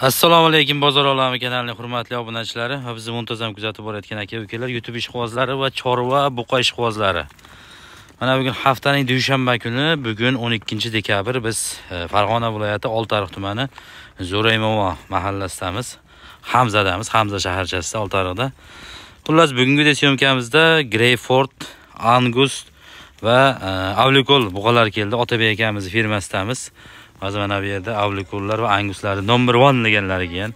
assalomu alaykum bozor olami kanalining hurmatli obunachilari va bizni muntazam kuzatib borayotgan aka ukalar youtube ishqibozlari va chorva buqa ishqibozlari. Mana bugun haftaning dushanba kuni bugun 12 dekabr. Biz e, farg'ona viloyati oltiariq tumani zo'raymovo mahallasidamiz. Hamzadamiz hamza shaharchasida oltiariqda. Xullas bugungi syomkamizda greyford angus va e, avlikol buqalar keldi. Otabek akamizni firmasidamiz. Hozir mana bu yerda avlikullar va Anguslarni nomer one deganlari kelgan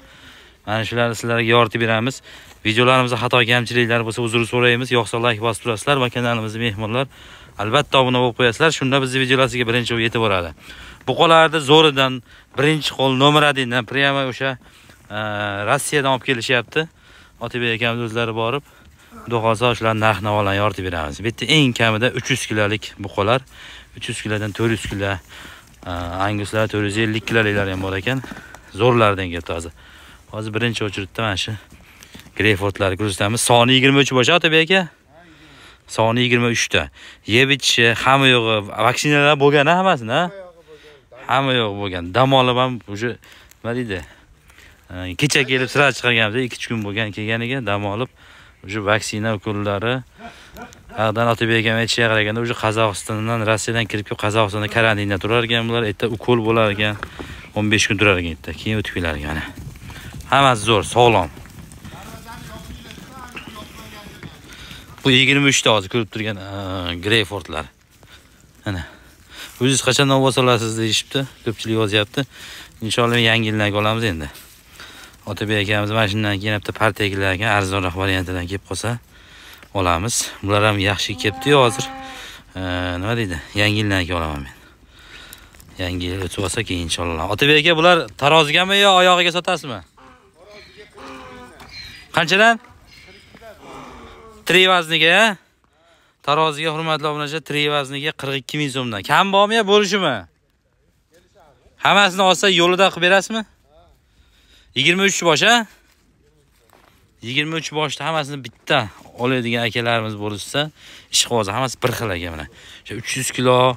mana shularni sizlarga yoritib beramiz. Videolarimizda xato kamchiliklar bo'lsa uzr so'raymiz. Yoqsa layk bosib turasizlar va kanalimizni mehmonlar albatta obuna bo'lib qo'yasizlar. Shunda bizni videolarga birinchi bo'lib yetib boradi buqalarni zo'ridan birinchi qo'l nomer одинdan прямо o'sha e, rossiyadan olib kelishyapti. Otabek akamiz o'zlari borib xudo xohlasa shularni narx navolarni yoritib beramiz. Bu yerda eng kamida 300 kilolik buqalar 300 kilodan 400 kilo anguslar to'rt yuz ellik kiloliklar ham bor ekan. Zo'rlardan keldi hozir hozir birinchi очередda mana shu greyfordlarni ko'rsatamiz soni yigirma uch bosh. Otabek aka? Soni yigirma uchta. Yeb ichishi e, hamma yo'g'i vaksinalar bo'lgan hammasini hamma yo'q bo'lgan. Dam olib ham уже nima deydi? Kecha kelib sira chiqarganmiz ikki uch kun bo'lgan kelganiga dam olib уже vaksina ukollari Aqdan Otabek akam aytishiga qaraganda уже Qozog'istondan, Rossiyadan kirib kelib Qozog'istonda karantinda turar ekan bular. Erta ukol bo'lar ekan. 15 kun turar ekan yerda Keyin o'tib kelar ekan. Hammasi zo'r, sog'lom. Bu 23 ta hozir ko'rib turgan Greyfordlar. Mana. O'zingiz qachon olib olasiz deyishibdi. Ko'pchilik yozyapti. Inshaalloh yangi yildan olamiz endi. Otabek akamiz mana shundan keyin bitta ekan, arzonroq variantidan kelib qolsa, olamiz. Bular ham yaxshi kelibdi hozir. Nima deydi? Yangi yildan keyin olaman men. Yangi yil o'tib olsa keyin inshaalloh. Otabek aka bular tarozigami yo oyog'iga sotasizmi? Qanchadan? Tri vazniga taroziga hurmatli obunachilar tri vazniga qirq ikki ming so'mdan. Kam bormi yo bo'lishimi? Hammasini olsa yo'lida qilib berasizmi? Yigirma uch bosh a 23 boshda hammasini bitta oladigan akalarimiz bo'lsa ishqiboz hammasi bir xil aka mana. O'sha 300 kilo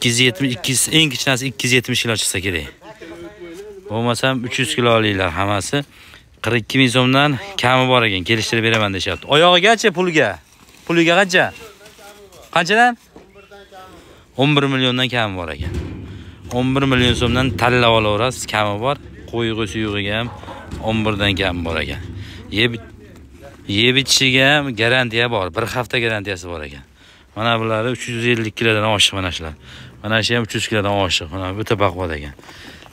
270 200 eng kichkinasi 270 kilo chiqsa kerak. Bo'lmasam 300 kiloliklar hammasi. 42 ming so'mdan kami bor ekan kelishtirib beraman deyapti oyog'igachi pulga puliga? Qancha? Qanchadan? 11 milliondan kami bor ekan. 11 million so'mdan tanlab olaverasiz kami bor. Qo'yg'i suyug'iga ham 11 dan kami bor ekan. Yeb yeb ichishiga ham garantiya bor. Bir hafta garantiyasi bor ekan. Mana bular 350 kilodan oshiq mana shular. Mana shu ham 300 kilodan oshiq. Mana o'ta baquvvat ekan.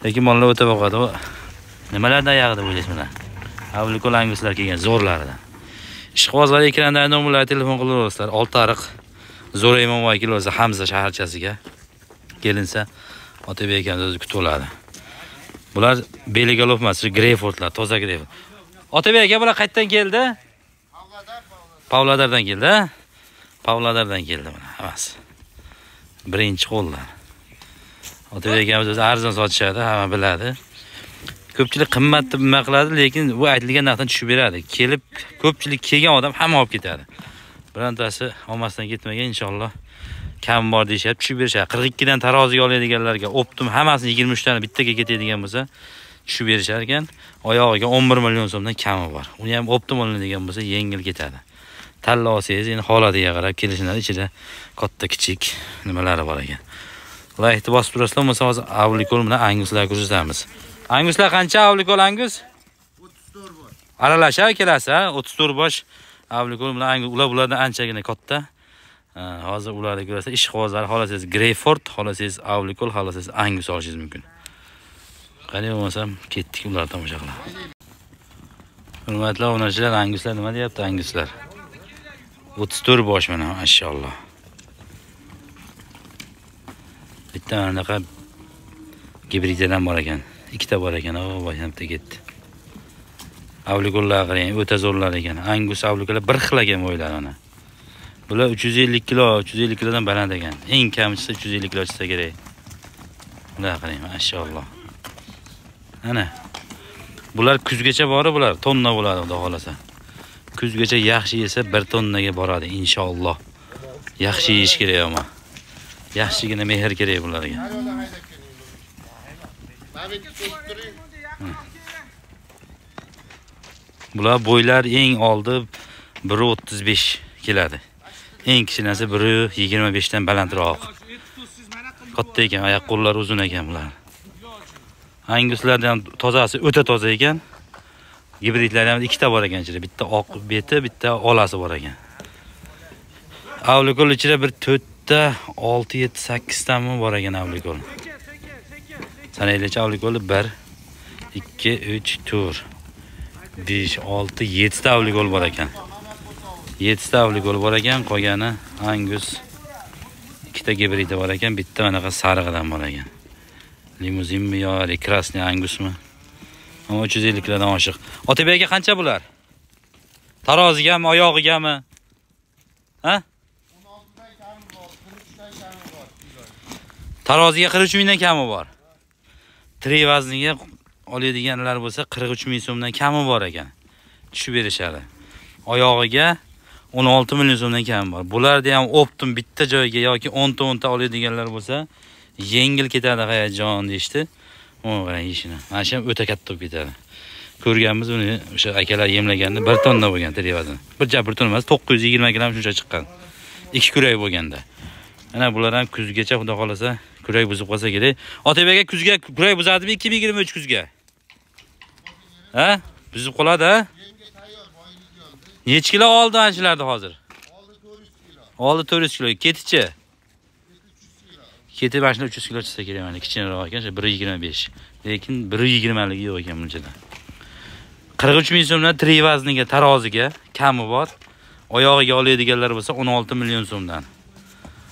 Lekin mollar o'ta baquvvat nimalardan yag'di o'ylaysiz mana? Avlikol anguslar kelgan zo'rlaridan ishqibozlar ekranda nomerlarga telefon qilaverasizlar oltiariq zo'ra imomova kelsa hamza shaharchasiga kelinsa otabek akamiz o'zi kutib oladi. Bular beligalov emas greyfordlar toza greyford otabek aka bular qayerdan keldi? Pavlodardan keldi pavlodardan keldi mana hammasi. Birinchi qo'ldan otabek akamiz o'zi arzon sotishadi hamma biladi. Ko'pchilik qimmat deb nima qiladi lekin bu aytilgan narxdan tushib beradi. Kelib ko'pchilik kelgan odam hamma olib ketadi. Birontasi olmasdan ketmagan inshaalloh. Kam bor deyishyapti tushib berishadi. qirq ikkidan taroziga oladiganlarga optim hammasini yigirma uchtani bittaga ketadigan bo'lsa tushib berishar ekan oyog'iga 11 million so'mdan kami bor. Uni ham optimal degan bo'lsa yengil ketadi. Tanlab olsangiz endi holatiga qarab kelishinglar ichida katta kichik nimalari bor ekan. Laytni bosib turasizlar bo'lmasa hozir avlikol bilan anguslar ko'rsatamiz anguslar qancha avlikol angus? 34 bosh. Aralash kelasi 34 bosh. Avlikol bilan angus ular bulardan anchagina katta. Hozir ularni ko'rasiz ishqibozlar xohlasangiz greyford xohlasangiz avlikol xohlasangiz angus olishingiz mumkin qani bo'lmasam ketdik ulardan tomosha qilamiz hurmatli obunachilar anguslar nima deyapti anguslar? 34 bosh mana mashalloh. Bitta mana bunaqa ham bor ekan ikkita bor ekan voy bitta ketdi. Avlikullar qarang o'ta zo'rlar ekan. Angus avlikullar bir xil ekan bo'ylari mana. Bular 350 kilo 350 kilodan baland ekan. Eng kamchisi 350 kilo chiqsa kerak. Bular qarang mashalloh. Ana. Bular kuzgacha bori bular tonna bo'ladi xudo xohlasa. Kuzgacha yaxshi yesa bir tonnaga boradi inshaalloh. Yaxshi yeyish kerak ammo yaxshigina mehr kerak bularga. Bular bo'ylar eng oldi 1.35 keladi. Eng kichkinasi 1.25 dan balandroq. Katta ekan oyoq qo'llari uzun ekan bular. Anguslarda ham tozasi o'ta toza ekan gibridlar ham ikkita bor ekan ichida. Bitta oq beti bitta olasi bor ekan. Avlikol ichida bir to'rtta olti yetti sakkiztami bor ekan avlikol sanaylikchi avlikoli bir ikki uch to'rt besh olti yettita avlikol bor ekan. Yettita avlikol bor ekan qolgani angus ikkita gibridi bor ekan bitta anaqa sarig'idan bor ekan. Limuzinmi yo krasniy angusmi? Uch 350 elliklardan oshiq. Otabek aka qancha bular? Tarozigami oyog'igami ha? Taroziga 43 mingdan kami bor. Tirik vazniga oladiganlar bo'lsa 43 ming so'mdan kami bor ekan. Tushib berishadi. Oyog'iga 16 million so'mdan kami bor. Bularda ham optim bitta joyga yoki 10 ta 10 ta oladiganlar bo'lsa yengil ketadi hayajon deyishdi mana qarang yeyishini mana shu ham o'ta katta bo'lib ketadi ko'rganmiz uni o'sha akalar yemlaganda bir tonna bo'lgan trevazin bir bir tonna emas 920 gramm shuncha chiqqan. Ikki kurak bo'lganda. Mana bular ham kuzgacha xudo xolasa kurak buzib qolsa kerak. Otabek aka kuzga kurak buzadimi 2023 kuzga? Ha? Buzib qoladi nechi kilo oldi ana shularni hozir? Oldi 400 kilo. Ketichi? Keti mana shunday 300 kilo chiqsa kerak mana kichkinaroq ekan o'sha 125 lekin 120 yigirmaligi yo'q ekan bunchada 43 ming so'mdan trivazniga taroziga kami bor. Oyog'iga oladiganlar bo'lsa 16 million so'mdan.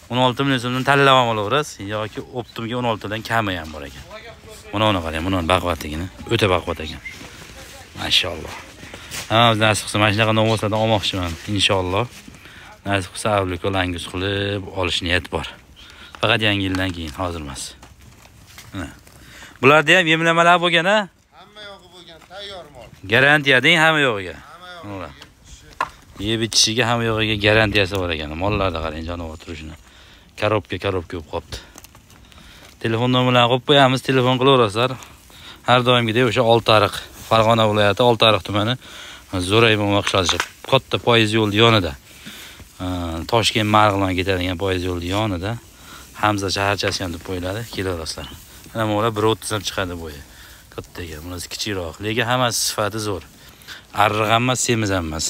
16 million so'mdan tanlab ham olaverasiz yoki optimga 16 dan kami ham bor ekan. Mana buni qarang mana baquvvatligini o'ta baquvvat ekan mashaalloh hammamiz nasib qilsa mana shunaqa novvoslardan olmoqchiman inshaalloh nasib qilsa avliko langus qilib olish niyat bor. Faqat yangi yildan keyin hozir emas. Bularda ham yemlamalar bo'lgan a Hamma yog'i bo'lgan tayyor mol. garantiya deng hamma yo'g'iga. Hamma yog'i. yeb ichishiga hamma yo'g'iga garantiyasi bor ekan. Mollarda qarang jonivor turishini. Korobka korobka bo'lib qolibdi telefon nomerlarini qo'yib qo'yamiz telefon qilaverasizlar. Har doimgidek o'sha oltiariq farg'ona viloyati oltiariq tumani zo'raymonova qishlasi katta poyezd yo'lni yonida. Toshkent marg'ilon ketadigan poyezd yo'lni yonida hamza shaharchasi ham deb qo'yiladi kelaverasizlar mana bular bir o'ttiz ham chiqadi bo'yi katta ekan. Bunisi kichikroq. Lekin hammasi sifati zo'r. Arriq ham emas semiz ham emas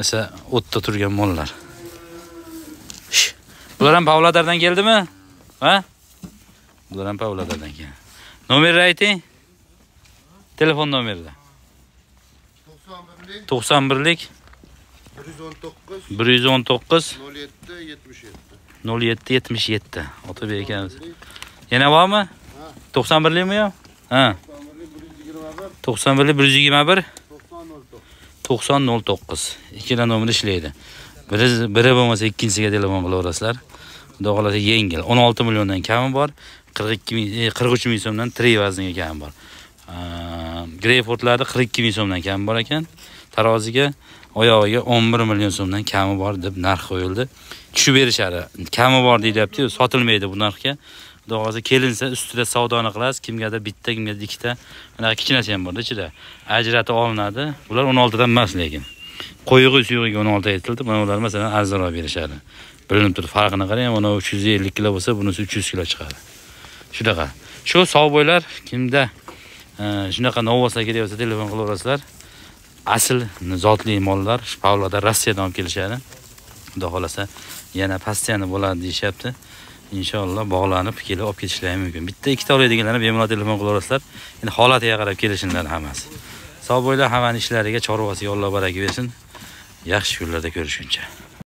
o'sha o'tda turgan mollar. Bular ham pavlodardan keldimi? Ha? Bular ham pavlodardan kelgan nomerni ayting. Telefon nomerida. 91 to'qson birlik. 119 bir yuz o'n to'qqiz. 07 77. nol yetti yetmish yetti 0777 Otabek akamiz. Yana bormi? 91likmi yo? Ha. 91lik 121 9009. Ikkala nomer ishlaydi. Biri biri bo'lmasa ikkinchisiga telefon qilaverasizlar. Xudo xolasa yengil. 16 milliondan kami bor. 42 ming e, 43 ming so'mdan 3 vaznga kami bor. Greyfurtlari 42 ming so'mdan kami bor ekan. Taroziga oyog'iga o'n bir million so'mdan kami bor deb narx qo'yildi. Tushib berishadi. Kami bor deyilyaptiyu sotilmaydi bu narxga. Xudo xohlasa kelinsa ustida savdoni qilasiz. Kimgadir bitta kimgadir ikkita. Bunaqa kichkinasi ham borda ichida. Ajratib olinadi. Bular o'n oltidan emas lekin. Qo'yig'i suyug'iga o'n olti aytildi. Mana ular masalan arzonroq berishadi. Bilinib turib farqini qarang mana uch yuz ellik kilo bo'lsa bunisi uch yuz kilo chiqadi. Shunaqa. Shu sovbo'ylar kimda? Shunaqa novvoslar kerak bo'lsa telefon qilaverasizlar. Asl zotli mollar pavlada rossiyadan olib kelishadi. Xudo xohlasa yana постоянно bo'ladi deyishyapti. Inshaalloh bog'lanib kelib olib ketishlari mumkin. Bitta ikkita oladiganlarni bemalol telefon qilaverasizlar endi holatiga qarab kelishinglar hammasi. Sog' bo'linglar hammani ishlariga chorvasiga alloh baraka bersin. Yaxshi kunlarda ko'rishguncha.